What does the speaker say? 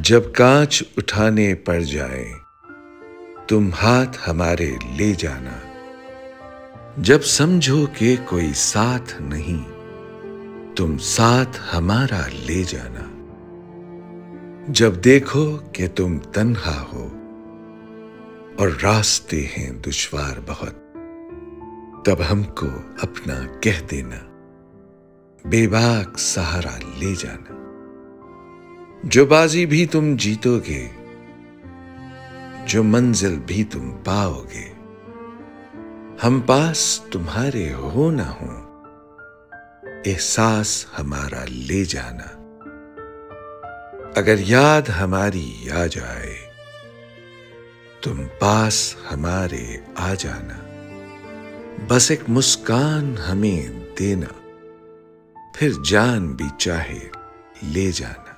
जब कांच उठाने पड़ जाए, तुम हाथ हमारे ले जाना। जब समझो कि कोई साथ नहीं, तुम साथ हमारा ले जाना। जब देखो कि तुम तन्हा हो, और रास्ते हैं दुश्वार बहुत, तब हमको अपना कह देना। बेबाक सहारा ले जाना। जो बाजी भी तुम जीतोगे, जो मंजिल भी तुम पाओगे, हम पास तुम्हारे हो ना हो। एहसास हमारा ले जाना। अगर याद हमारी आ जाए, तुम पास हमारे आ जाना। बस एक मुस्कान हमें देना, फिर जान भी चाहे ले जाना।